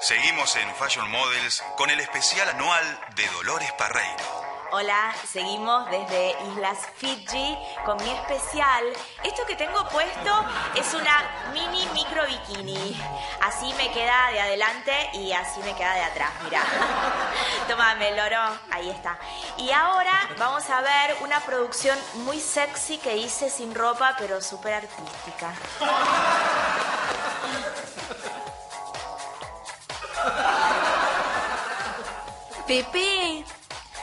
Seguimos en Fashion Models con el especial anual de Dolores Parreiro. Hola, seguimos desde Islas Fiji con mi especial. Esto que tengo puesto es una mini micro bikini. Así me queda de adelante y así me queda de atrás, mira. Tómame, loro. Ahí está. Y ahora vamos a ver una producción muy sexy que hice sin ropa, pero súper artística. Pepe,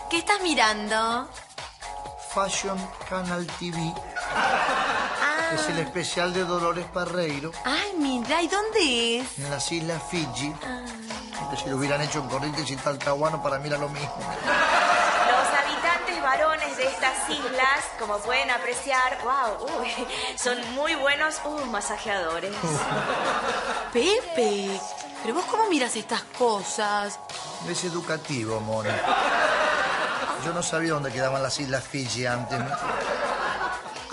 ¿qué estás mirando? Fashion Canal TV. Ah. Es el especial de Dolores Parreiro Ay, mira, ¿y dónde es? en las Islas Fiji. Ah. Si lo hubieran hecho en Corrientes y Talcahuano, para mí era lo mismo. Los habitantes varones de estas islas, como pueden apreciar, wow, uy, son muy buenos uh, masajeadores. Pepe, pero vos cómo miras estas cosas? Es educativo, Mona. Yo no sabía dónde quedaban las Islas Fiji antes. ¿no?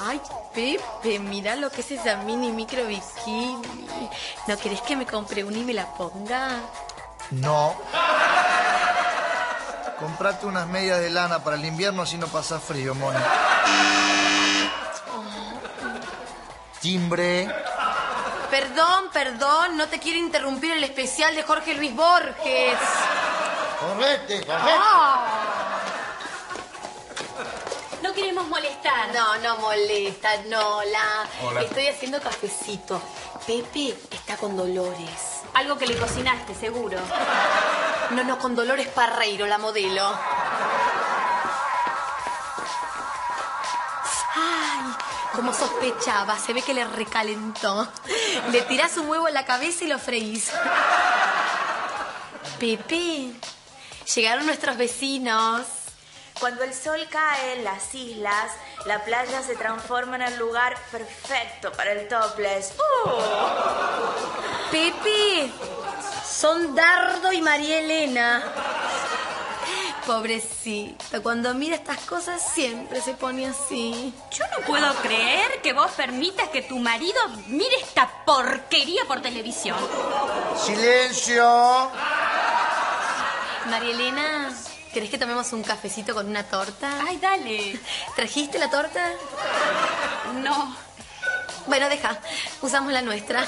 Ay, Pepe, mira lo que es esa mini micro bikini. ¿No querés que me compre una y me la ponga? No. Comprate unas medias de lana para el invierno así no pasa frío, Mona. Timbre. Perdón, perdón, no te quiero interrumpir el especial de Jorge Luis Borges. Correte, No queremos molestar. No, no molesta, no, la. Hola. Estoy haciendo cafecito. Pepe está con Dolores. Algo que le cocinaste, seguro. No, no, con Dolores Parreiro, la modelo. Ay, como sospechaba, se ve que le recalentó. Le tirás un huevo en la cabeza y lo freís. Pepe, llegaron nuestros vecinos. Cuando el sol cae en las islas, la playa se transforma en el lugar perfecto para el topless. Uh, Pepe, son Dardo y María Elena. Pobrecito, cuando mira estas cosas siempre se pone así. Yo no puedo creer que vos permitas que tu marido mire esta porquería por televisión. Silencio. María Elena, ¿querés que tomemos un cafecito con una torta? Ay, dale. ¿Trajiste la torta? No. Bueno, deja, usamos la nuestra.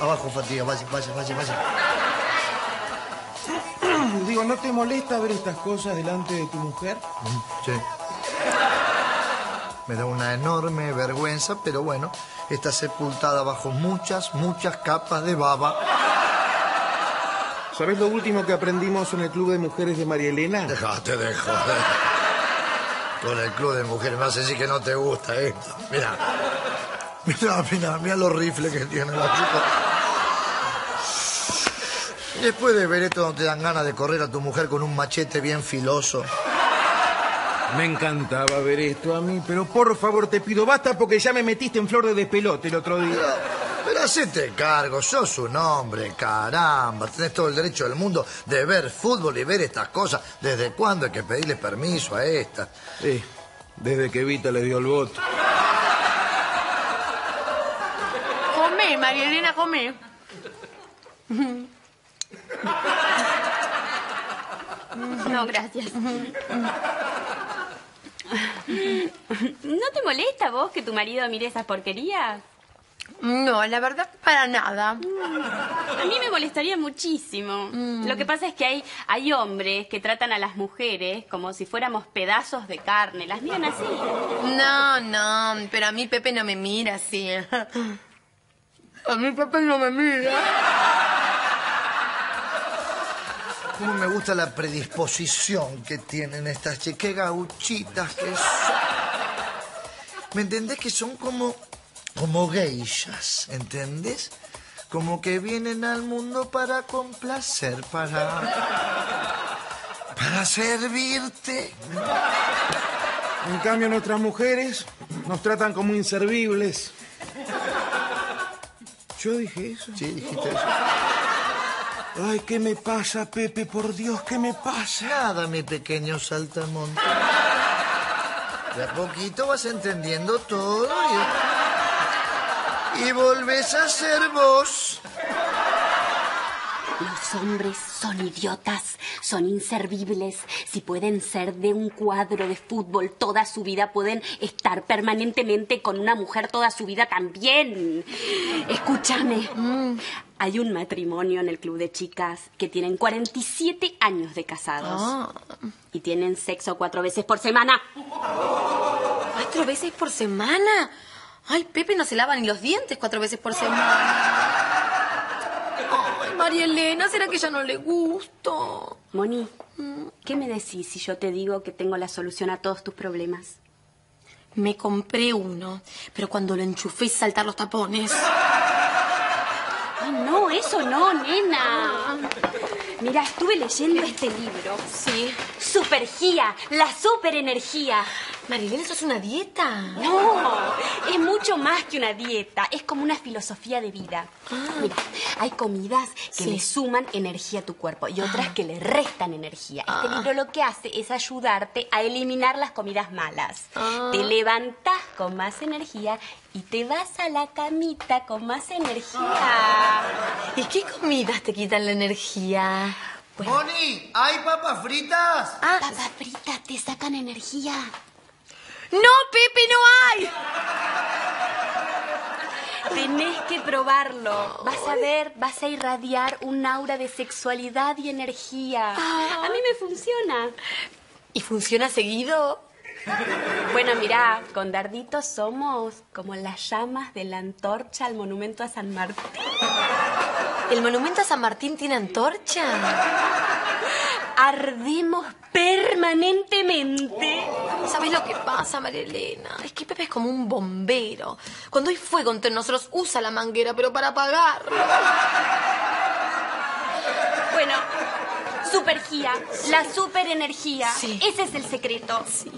Abajo, fatiga, vaya, vaya, vaya, vaya. Digo, ¿no te molesta ver estas cosas delante de tu mujer? Sí. Me da una enorme vergüenza, pero bueno, está sepultada bajo muchas, muchas capas de baba. ¿Sabes lo último que aprendimos en el Club de Mujeres de María Elena? Dejate de joder. Con el club de mujeres me hace decir que no te gusta esto. Mira. Mira, mira, mira los rifles que tiene la chica. Después de ver esto, no te dan ganas de correr a tu mujer con un machete bien filoso. Me encantaba ver esto a mí, pero por favor te pido, basta porque ya me metiste en flor de despelote el otro día. Pero hacete cargo, sos un hombre, caramba. Tenés todo el derecho del mundo de ver fútbol y ver estas cosas. ¿Desde cuándo hay que pedirle permiso a estas? Sí, desde que Vita le dio el voto. Come, María Elena, come. No, gracias. ¿No te molesta vos que tu marido mire esas porquerías? No, la verdad, para nada. A mí me molestaría muchísimo. Lo que pasa es que hay, hay hombres que tratan a las mujeres como si fuéramos pedazos de carne. Las miran así. No, no, pero a mí Pepe no me mira así. A mí Pepe no me mira. Cómo me gusta la predisposición que tienen estas chicas. Qué gauchitas que son. ¿Me entendés? Que son como, como geishas, ¿entendés? Como que vienen al mundo para complacer, para... para servirte. En cambio, nuestras mujeres nos tratan como inservibles. ¿Yo dije eso? Sí, dijiste eso. Ay, ¿qué me pasa, Pepe? Por Dios, ¿qué me pasa? Nada, mi pequeño saltamonte. De a poquito vas entendiendo todo y... y volvés a ser vos. Los hombres son idiotas, son inservibles. Si pueden ser de un cuadro de fútbol toda su vida, pueden estar permanentemente con una mujer toda su vida también. Escúchame. Hay un matrimonio en el club de chicas que tienen 47 años de casados. Ah. Y tienen sexo cuatro veces por semana. ¿Cuatro veces por semana? Ay, Pepe no se lava ni los dientes cuatro veces por semana. Ay, María Elena, ¿será que ya no le gusto? Moni, ¿qué me decís si yo te digo que tengo la solución a todos tus problemas? Me compré uno, pero cuando lo enchufé saltar los tapones. Ay, no, eso no, nena. Mira, estuve leyendo este libro. Sí. Supergía, la superenergía. Marilena, ¿eso es una dieta? No, es mucho más que una dieta, es como una filosofía de vida. Mira, hay comidas que Sí. le suman energía a tu cuerpo y otras que le restan energía. Este libro lo que hace es ayudarte a eliminar las comidas malas. Te levantás con más energía y te vas a la camita con más energía. ¿Y qué comidas te quitan la energía? Moni, ¿hay papas fritas? Ah, Papas fritas te sacan energía. ¡No, Pepe, no hay! Tenés que probarlo. Vas a ver, vas a irradiar un aura de sexualidad y energía. A mí me funciona. ¿Y funciona seguido? Bueno, mirá, con Dardito somos como las llamas de la antorcha al monumento a San Martín. ¿El monumento a San Martín tiene antorcha? Ardemos permanentemente. ¿Sabes lo que pasa, María Elena? Es que Pepe es como un bombero. Cuando hay fuego entre nosotros, usa la manguera, pero para apagarlo. Bueno, supergía, la superenergía. Sí. Ese es el secreto. Sí.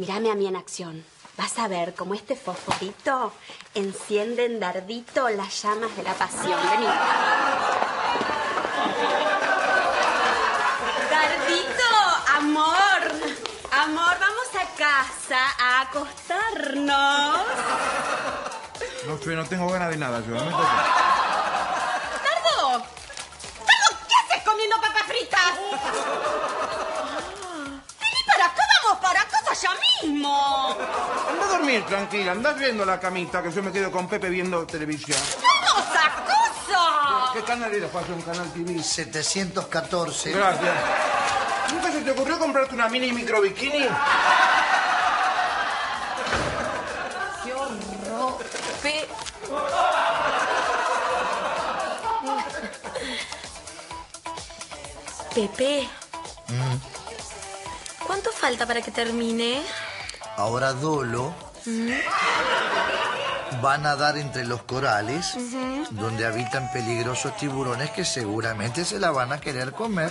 Mírame a mí en acción. Vas a ver cómo este fosforito enciende en Dardito las llamas de la pasión. Vení. Dardito, amor. Amor, vamos a casa a acostarnos. No sé, no tengo ganas de nada yo. me toca. Ya mismo. Anda a dormir, tranquila. Andás viendo la camita que yo me quedo con Pepe viendo televisión. ¡Hermosa cosa! ¿Qué canal era? Paso en Canal TV. 714. Gracias. ¿Nunca se te ocurrió comprarte una mini micro bikini? ¡Qué horror! Pe- Pepe. ¿Cuánto falta para que termine? Ahora Dolo va a nadar entre los corales donde habitan peligrosos tiburones que seguramente se la van a querer comer.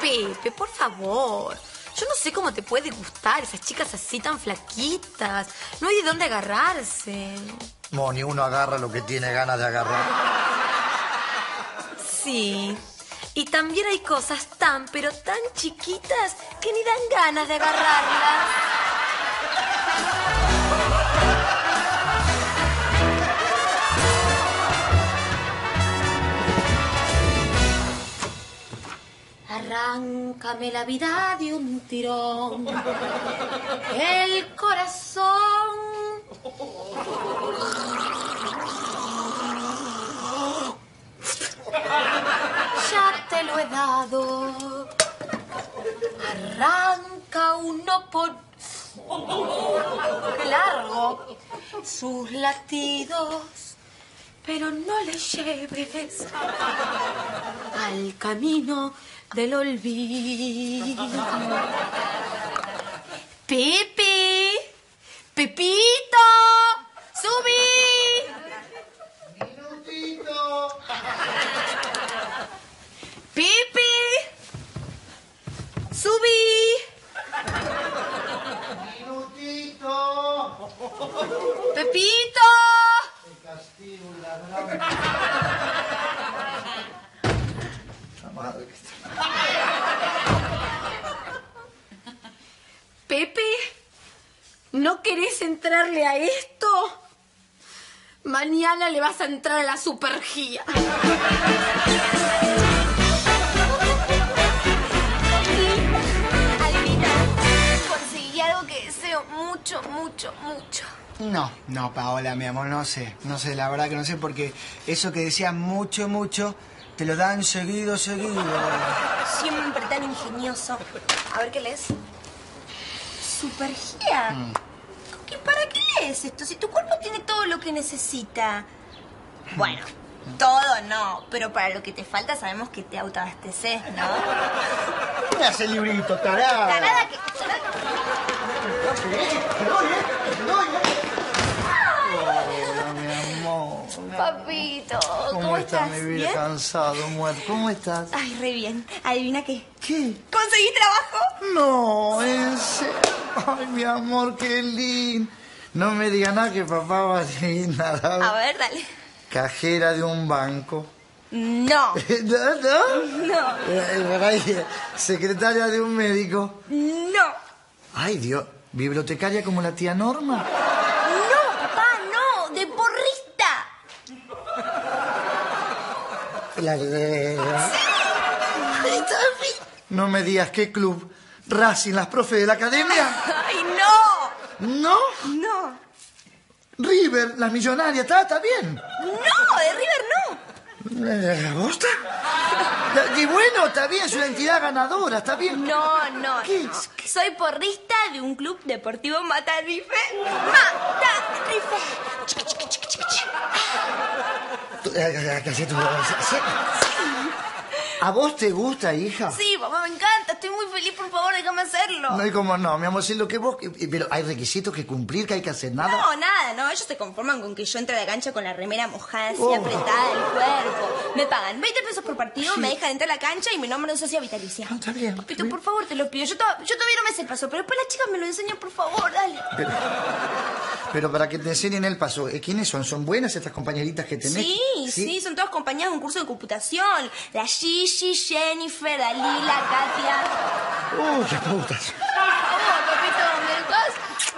Pepe, por favor. Yo no sé cómo te puede gustar esas chicas así tan flaquitas. No hay de dónde agarrarse. Moni, uno agarra lo que tiene ganas de agarrar. Sí. Y también hay cosas tan, pero tan chiquitas que ni dan ganas de agarrarlas. Arráncame la vida de un tirón. El corazón. Ya te lo he dado. Arranca uno por Qué largo sus latidos, pero no le lleves al camino del olvido. Pepe, Pepito, subí. Minutito. Pepe, subí. Minutito. Pepito. Castigo y ladrón. La madre que está- Pepe, ¿No querés entrarle a esto? Le vas a entrar a la supergía. Adivina, conseguí algo que deseo mucho, mucho, mucho. No, no, Paola, mi amor, no sé. No sé, la verdad que no sé, porque eso que decías mucho, mucho, te lo dan seguido, seguido. Siempre tan ingenioso. A ver qué lees. Supergía. ¿Qué- ¿Para qué lees esto? Si tu cuerpo tiene todo lo que necesita. Bueno, todo no, pero para lo que te falta sabemos que te autoabasteces, ¿no? ¿Qué me hace el librito, tarada? Tarada que... Hola, mi amor. Papito, ¿cómo, ¿Cómo estás, estás? mi vida? ¿Bien? Cansado, muerto. ¿Cómo estás? Ay, re bien. ¿Adivina qué? ¿Qué? ¿Conseguí trabajo? No, en serio. Ay, mi amor, qué lindo. No me diga nada que papá va a decir A nada. ver, dale. Cajera de un banco. No. ¿No? ¿No? No. Secretaria de un médico. No. Ay, Dios. ¿Bibliotecaria como la tía Norma? No, papá, no. De porrista. La No me digas qué club. Racing, las profes de la academia. Ay, no. ¿No? No. River, las millonarias. Está, está bien. No, de River no. ¿La bosta? Y bueno, está bien, es una entidad ganadora, está bien. No, no, ¿Qué? no. Soy porrista de un club deportivo Matarife. Matarife. Casi tú- ¿A vos te gusta, hija? Sí, papá, me encanta. Estoy muy feliz. Por favor, déjame hacerlo. No hay como no, mi amor, si lo que vos... Pero hay requisitos que cumplir, que hay que hacer nada. No, nada, no. Ellos se conforman con que yo entre a la cancha con la remera mojada, así Oh. apretada del cuerpo. Me pagan 20 pesos por partido, me dejan entrar a la cancha y mi nombre es socia vitalicia. Ah, está bien. Papito, por favor, te lo pido. Yo, to- yo todavía no me sé el paso, pero después las chicas me lo enseñan, por favor, dale. Pero para que te enseñen el paso, eh, ¿quiénes son? ¿Son buenas estas compañeritas que tenés? Sí, sí, son todas compañías de un curso de computación. La Gigi, Jennifer, Dalila, Katia. Uy, papito, ¿me educas?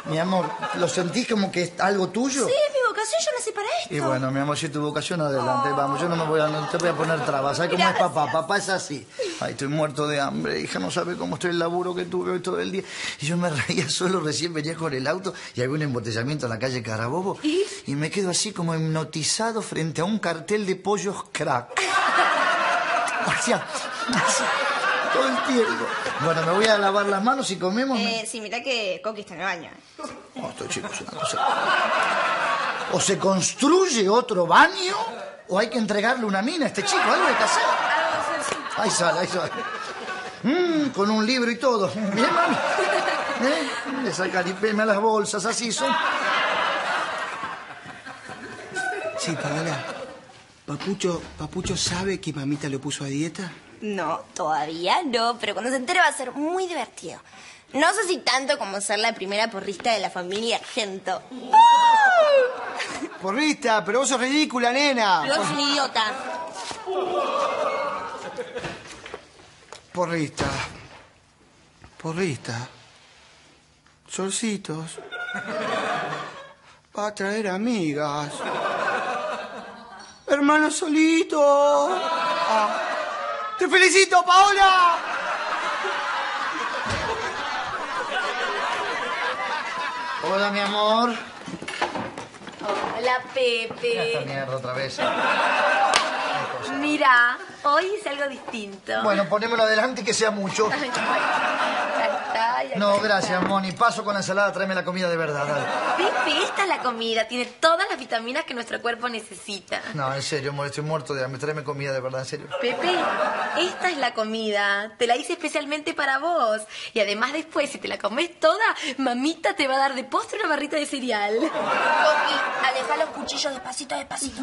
Mi amor, ¿lo sentís como que es algo tuyo? Sí, es mi vocación, yo para esto. Y bueno, mi amor, si tu vocación adelante, vamos, yo no me voy a, no te voy a poner trabas. ¿Sabes cómo es papá? Papá es así. Ay, estoy muerto de hambre, hija, no sabe cómo estoy el laburo que tuve hoy todo el día. Y yo me reía solo, recién venía con el auto y había un embotellamiento en la calle Carabobo. ¿Y? me quedo así como hipnotizado frente a un cartel de pollos crack. Hacía, así, todo el tiempo. Bueno, me voy a lavar las manos y comemos. Eh, sí, mira que Coqui está en el baño. No, esto, chicos, es una cosa. O se construye otro baño, o hay que entregarle una mina a este chico, algo hay que hacer. Ahí sale, ahí sale. Mm, con un libro y todo. Bien, mami. ¿Eh? Le saca a las bolsas, así son. Sí, Paola. Papucho, ¿Papucho sabe que mamita lo puso a dieta? No, todavía no, pero cuando se entere va a ser muy divertido. No sé si tanto como ser la primera porrista de la familia Argento. Porrista, pero vos sos ridícula, nena. Yo soy un idiota. Porrista. Porrista. Solcitos. Va a traer amigas. Hermano solito. Ah. ¡Te felicito, Paola! Hola, mi amor. Hola, Esta Pepe. mierda otra vez. Mira, hoy hice algo distinto. Bueno, ponémelo adelante y que sea mucho. Ay, No, está. gracias, Moni. Paso con la ensalada, tráeme la comida de verdad. dale. Pepe, esta es la comida. Tiene todas las vitaminas que nuestro cuerpo necesita. No, en serio, amor, estoy muerto de hambre. Tráeme comida de verdad, en serio. Pepe, esta es la comida. Te la hice especialmente para vos. Y además después, si te la comes toda, mamita te va a dar de postre una barrita de cereal. Coqui, aleja los cuchillos despacito, despacito.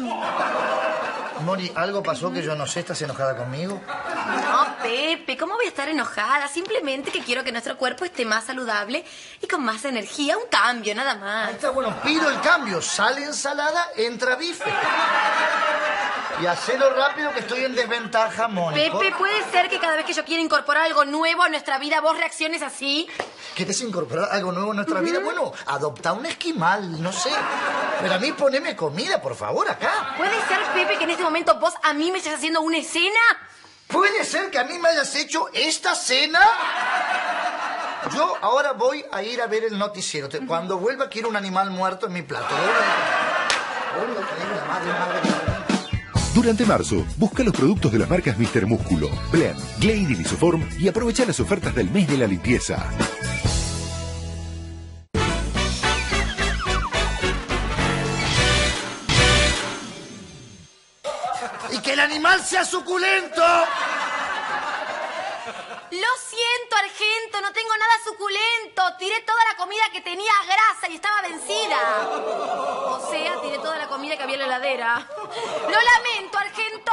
Moni, ¿algo pasó que yo no sé? ¿Estás enojada conmigo? No, Pepe, ¿cómo voy a estar enojada? Simplemente que quiero que nuestro cuerpo esté más saludable y con más energía. Un cambio, nada Ahí más. está, bueno, pido el cambio. Sale ensalada, entra bife. Y hacelo rápido que estoy en desventaja, Mónico. Pepe, ¿puede ser que cada vez que yo quiera incorporar algo nuevo a nuestra vida vos reacciones así? ¿Quieres incorporar algo nuevo en nuestra vida? Bueno, adopta un esquimal, no sé. Pero a mí poneme comida, por favor, acá. ¿Puede ser, Pepe, que en este momento vos a mí me estés haciendo una escena? ¿Puede ser que a mí me hayas hecho esta cena? Yo ahora voy a ir a ver el noticiero. Cuando vuelva quiero un animal muerto en mi plato. Vuelvo a traer la madre, madre, madre. Durante marzo, busca los productos de las marcas Mr. Músculo, Blend, Glade y Lisoform y aprovecha las ofertas del mes de la limpieza. ¡Y que el animal sea suculento! Lo siento, Argento, no tengo nada suculento. Tiré toda la comida que tenía grasa y estaba vencida. O sea, tiré toda la comida que había en la heladera. Lo lamento, Argento.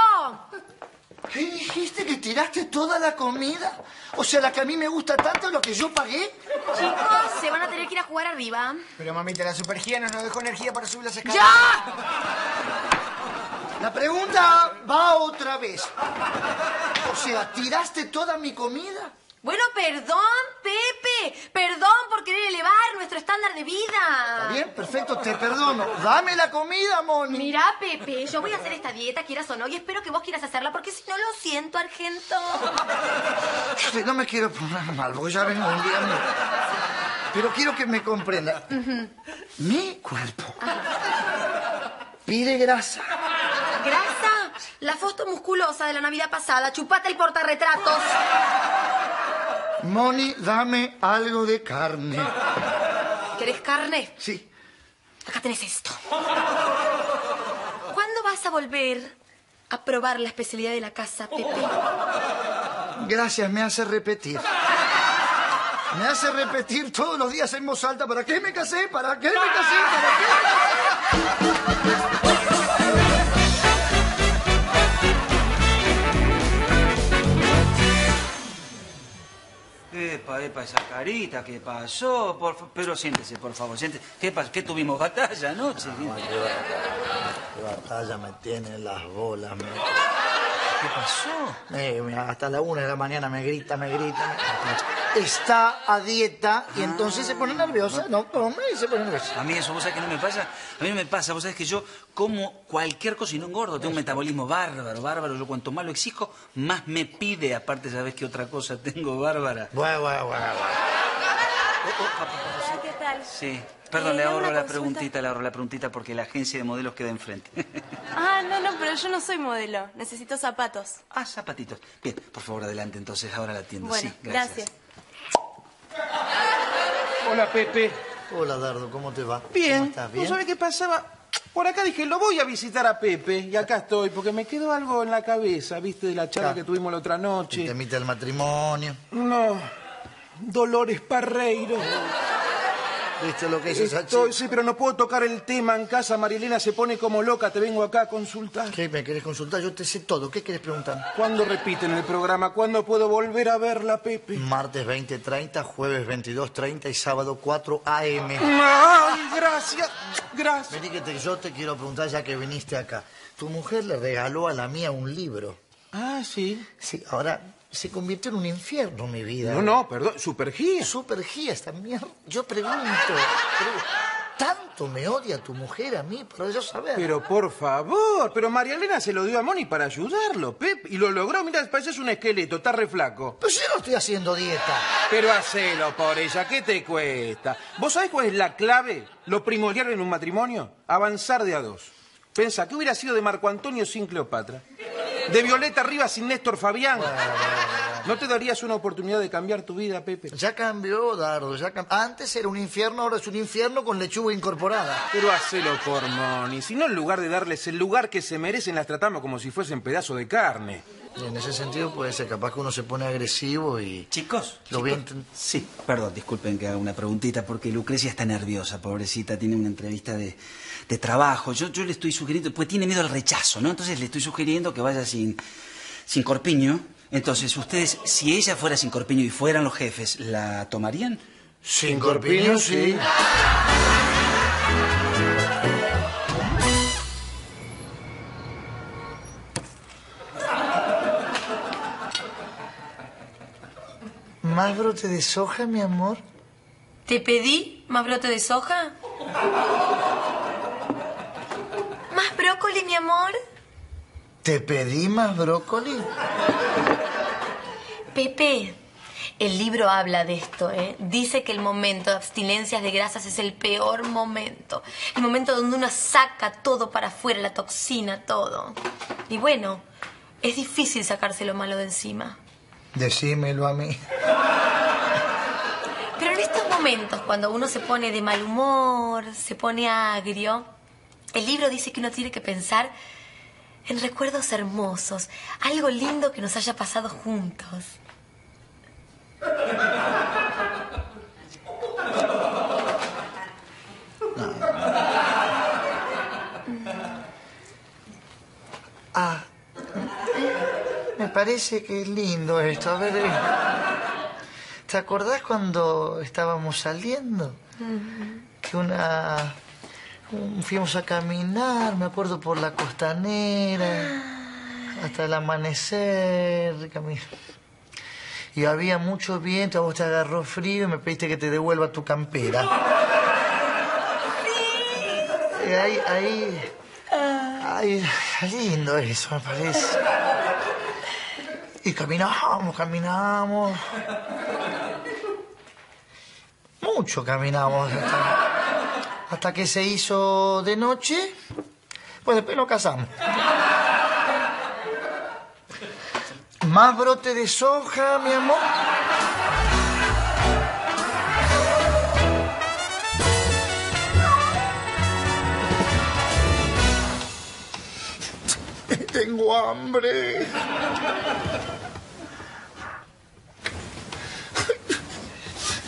¿Qué dijiste? ¿Que tiraste toda la comida? O sea, la que a mí me gusta tanto, lo que yo pagué. Chicos, se van a tener que ir a jugar arriba. Pero mamita, la supergía no nos dejó energía para subir las escaleras. ¡Ya! La pregunta va otra vez. O sea, ¿tiraste toda mi comida? Bueno, perdón, Pepe. Perdón por querer elevar nuestro estándar de vida. Está bien, perfecto, te perdono. Dame la comida, Moni. Mira, Pepe, yo voy a hacer esta dieta, quieras o no, y espero que vos quieras hacerla, porque si no lo siento, Argento. No me quiero poner mal, porque ya vengo un día. Pero quiero que me comprenda. Mi cuerpo pide grasa. ¿Grasa? La foto musculosa de la Navidad pasada. Chupate el portarretratos. Moni, dame algo de carne. ¿Querés carne? Sí. Acá tenés esto. ¿Cuándo vas a volver a probar la especialidad de la casa, Pepe? Gracias, me hace repetir. Me hace repetir todos los días en voz alta. ¿Para qué me casé? ¿Para qué me casé? ¿Para qué? Epa, epa, esa carita, ¿qué pasó? Por fa- pero siéntese, por favor, siéntese. ¿Qué pasó? ¿Qué tuvimos batalla anoche? Qué batalla me tienen las bolas. me- ¿Qué pasó? Eh, mira, hasta la una de la mañana me grita, me grita. me- Está a dieta y entonces se pone nerviosa. No come y se pone nerviosa. A mí eso, ¿vos sabés que no me pasa? A mí no me pasa, vos sabés que yo como cualquier cosa y no engordo. Tengo un metabolismo bárbaro, bárbaro. Yo cuanto más lo exijo, más me pide. Aparte, ¿sabés qué otra cosa tengo bárbara? Bueno, bueno, bueno, bueno. ¿qué tal? Sí. Perdón, Eh, le ahorro la preguntita, le ahorro la preguntita porque la agencia de modelos queda enfrente. Ah, no, no, pero yo no soy modelo. Necesito zapatos. ah, zapatitos. Bien, por favor, adelante entonces, ahora la atiendo. Bueno, sí, gracias. gracias. Hola, Pepe. Hola, Dardo, ¿cómo te va? Bien. ¿Cómo estás? ¿No ¿Bien? sabés qué pasaba? Por acá dije, lo voy a visitar a Pepe. Y acá estoy, porque me quedó algo en la cabeza, ¿viste? De la charla Claro. que tuvimos la otra El noche. temita del matrimonio. No. Dolores Parreiro. ¿Viste lo que es esa Estoy, chica? sí, pero no puedo tocar el tema en casa. Marilena se pone como loca. Te vengo acá a consultar. ¿Qué me querés consultar? Yo te sé todo. ¿Qué querés preguntar? ¿Cuándo repiten el programa? ¿Cuándo puedo volver a verla, Pepe? Martes 20.30, jueves 22.30 y sábado 4 AM. Ay, gracias. Gracias. Vení que te- yo te quiero preguntar ya que viniste acá. Tu mujer le regaló a la mía un libro. Ah, sí. Sí, ahora se convirtió en un infierno mi vida. No, no, perdón. Supergía. Supergía esta mierda. Yo pregunto, pregunto, ¿tanto me odia tu mujer a mí para yo saber? Pero por favor, pero María Elena se lo dio a Moni para ayudarlo, Pep, y lo logró. Mira, pareces un esqueleto, está re flaco. Pues yo no estoy haciendo dieta. Pero hacelo por ella, ¿qué te cuesta? ¿Vos sabés cuál es la clave, lo primordial en un matrimonio? Avanzar de a dos. Pensa, ¿qué hubiera sido de Marco Antonio sin Cleopatra? ¿De Violeta Rivas sin Néstor Fabián? ¿No te darías una oportunidad de cambiar tu vida, Pepe? Ya cambió, Dardo, ya cambió. Antes era un infierno, ahora es un infierno con lechuga incorporada. Pero hacelo por Moni. Si no, en lugar de darles el lugar que se merecen, las tratamos como si fuesen pedazos de carne. Y en ese sentido puede ser capaz que uno se pone agresivo y... Chicos, Lo voy a Sí, perdón, disculpen que haga una preguntita porque Lucrecia está nerviosa, pobrecita, tiene una entrevista de, de trabajo. Yo, yo le estoy sugiriendo, pues tiene miedo al rechazo, ¿no? Entonces le estoy sugiriendo que vaya sin, sin corpiño. Entonces, ustedes, si ella fuera sin corpiño y fueran los jefes, ¿la tomarían? Sin corpiño, sí. ¿Más brote de soja, mi amor? ¿Te pedí más brote de soja? ¿Más brócoli, mi amor? ¿Te pedí más brócoli? Pepe, el libro habla de esto, ¿eh? Dice que el momento de abstinencias de grasas es el peor momento. El momento donde uno saca todo para afuera, la toxina, todo. Y bueno, es difícil sacarse lo malo de encima. Decímelo a mí. Pero en estos momentos, cuando uno se pone de mal humor, se pone agrio, el libro dice que uno tiene que pensar en recuerdos hermosos, algo lindo que nos haya pasado juntos. Ah, me parece que es lindo esto. A ver, eh, ¿te acordás cuando estábamos saliendo? Que una... un- Fuimos a caminar, me acuerdo, por la costanera, hasta el amanecer, Y había mucho viento, a vos te agarró frío y me pediste que te devuelva tu campera. Y ahí, ahí... Ay, lindo eso, me parece. Y caminamos, caminamos. Mucho caminamos hasta que se hizo de noche. Pues después nos casamos. Más brote de soja, mi amor. Tengo hambre.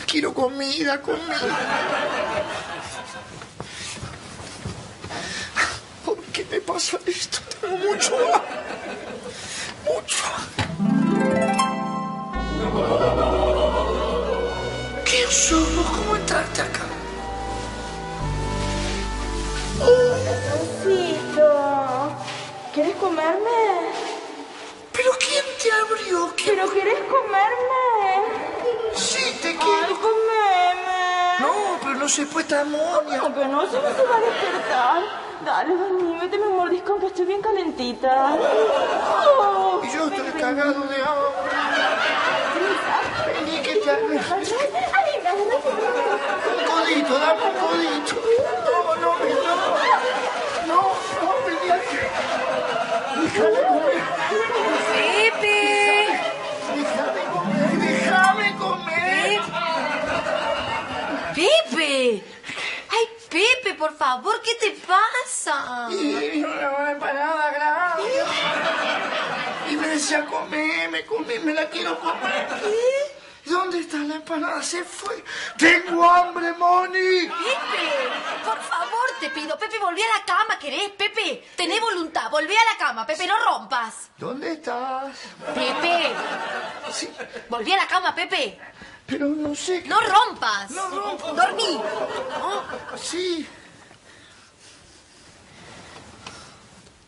Quiero comida, comida. ¿Por qué me pasa esto? Tengo mucho. Mucho. ¿Qué sos? ¿Cómo entraste acá? Ratoncito, ¿quieres comerme? ¿Pero quién te abrió? ¿Pero quieres comerme? Sí, te Ay, quiero. comeme. No, pero no se puede estar monia. Como que no, no se va a despertar. Dale, vení, méteme un mordisco aunque estoy bien calentita. Oh, Y yo estoy ven, cagado de hambre. Vení que te ven. Un codito, dame un codito. No, no, no. No, no, vení aquí. Déjame comer. ¡Pepe! Favor! ¿Qué te pasa? Y una empanada grande. Y me decía, comeme, comeme, me la quiero comer. ¿Dónde está la empanada? Se fue. Tengo hambre, Moni. Pepe, por favor, te pido. Pepe, volví a la cama, ¿querés? Pepe, tené voluntad. Volví a la cama, Pepe, no rompas. ¿Dónde estás? Pepe, Sí, volví a la cama, Pepe. pero no sé. qué- No rompas. No rompo. Dormí. Sí.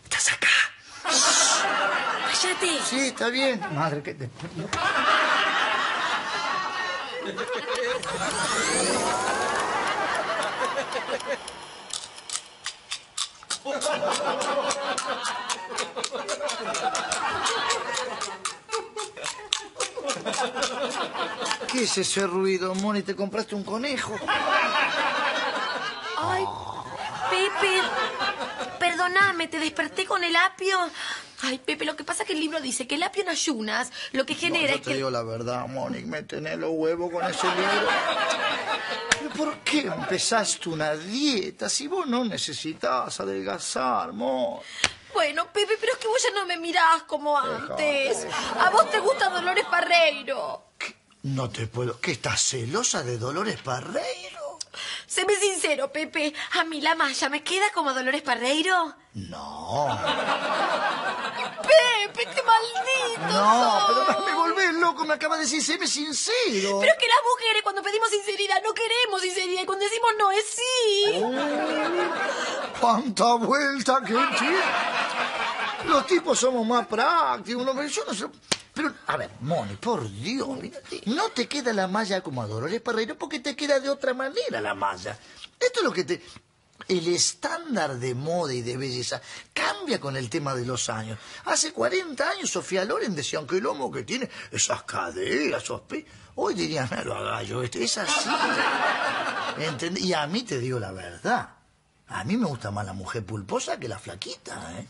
¿Estás acá? Cállate. Sí, está bien. Madre que te... ¿Qué es ese ruido, Moni? ¿Te compraste un conejo? Ay, Pepe, perdóname, te desperté con el apio. Ay, Pepe, lo que pasa es que el libro dice que el apio en ayunas lo que genera No, es yo te que... digo la verdad, Moni, me tenés los huevos con ese libro. ¿Pero por qué empezaste una dieta si vos no necesitas adelgazar, Moni? Bueno, Pepe, pero es que vos ya no me mirás como antes. A vos te gusta Dolores Parreiro. No te puedo... ¿Qué, estás celosa de Dolores Parreiro? Séme sincero, Pepe. ¿A mí la malla me queda como Dolores Parreiro? No. Pepe, qué maldito No, sos. pero me volvés loco, me acaba de decir, séme sincero. Pero es que las mujeres cuando pedimos sinceridad no queremos sinceridad y cuando decimos no es sí. ¡Cuánta vuelta que tiene! Los tipos somos más prácticos. ¿no? Pero Yo no sé... Pero, a ver, Moni, por Dios, no te queda la malla como a Dolores Parreiro porque te queda de otra manera la malla. Esto es lo que te... El estándar de moda y de belleza cambia con el tema de los años. Hace 40 años Sofía Loren decía que el lomo que tiene, esas caderas, esos pe... Hoy dirían, "Ah, lo haga yo, este, es así. ¿Entendés? Y a mí te digo la verdad. A mí me gusta más la mujer pulposa que la flaquita, ¿eh?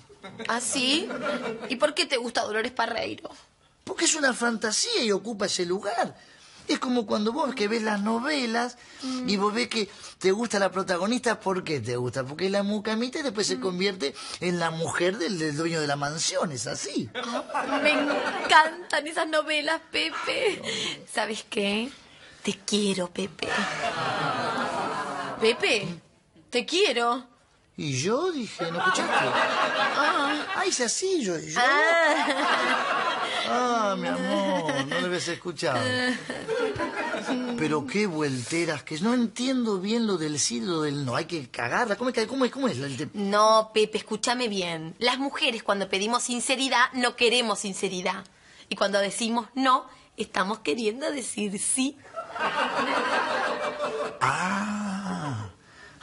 ¿Ah, sí? ¿Y por qué te gusta Dolores Parreiro? Porque es una fantasía y ocupa ese lugar. Es como cuando vos que ves las novelas y vos ves que te gusta la protagonista, ¿por qué te gusta? Porque es la mucamita y después se convierte en la mujer del, del dueño de la mansión, es así. Me encantan esas novelas, Pepe. ¿Sabes qué? Te quiero, Pepe. Pepe, te quiero. Y yo dije, ¿no escuchaste? Ah. Ah, hice así, yo. yo. Ah. Ah, mi amor, no lo habías escuchado. Pero qué vuelteras, que no entiendo bien lo del sí lo del no. Hay que cagarla. ¿Cómo es? ¿Cómo es? ¿Cómo es? No, Pepe, escúchame bien. Las mujeres cuando pedimos sinceridad no queremos sinceridad. Y cuando decimos no, estamos queriendo decir sí. Ah,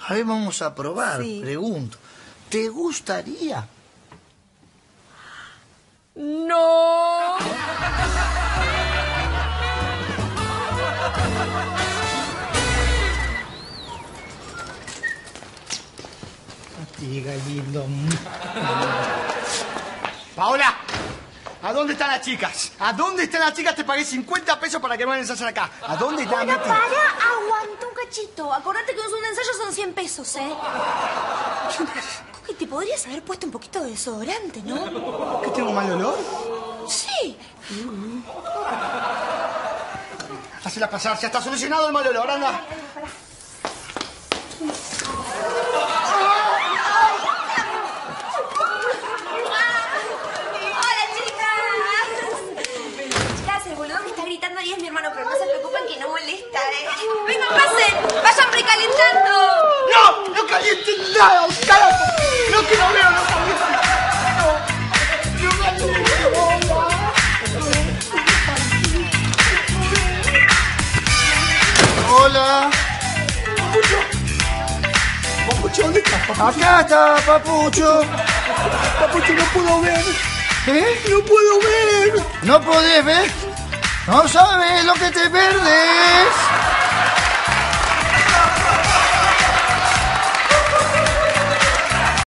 a ver, vamos a probar. Sí. Pregunto, ¿te gustaría? No. Diga lindo. Paola, ¿a dónde están las chicas? ¿A dónde están las chicas? Te pagué 50 pesos para que me vayan a acá. ¿A dónde están? Bueno, Meti? para, aguanta un cachito. Acordate que un ensayo son 100 pesos, ¿eh? Coqui, te podrías haber puesto un poquito de desodorante, ¿no? ¿Que tengo mal olor? Sí. Hacela pasar, ya está solucionado el mal olor, anda. ¡Hola, chicas! Chicas, el boludo que está gritando ahí es mi hermano, pero no se preocupen que no molesta, ¿eh? ¡Vengan, pasen! ¡Vayan precalentando! ¡No! ¡No calienten nada! ¡Carajo! ¡No calienten Hola. Papucho, ¿dónde estás, Papucho? Acá está, papucho. Papucho, no puedo ver. ¿Eh? No puedo ver. ¿No podés ver? ¿No sabes lo que te perdés?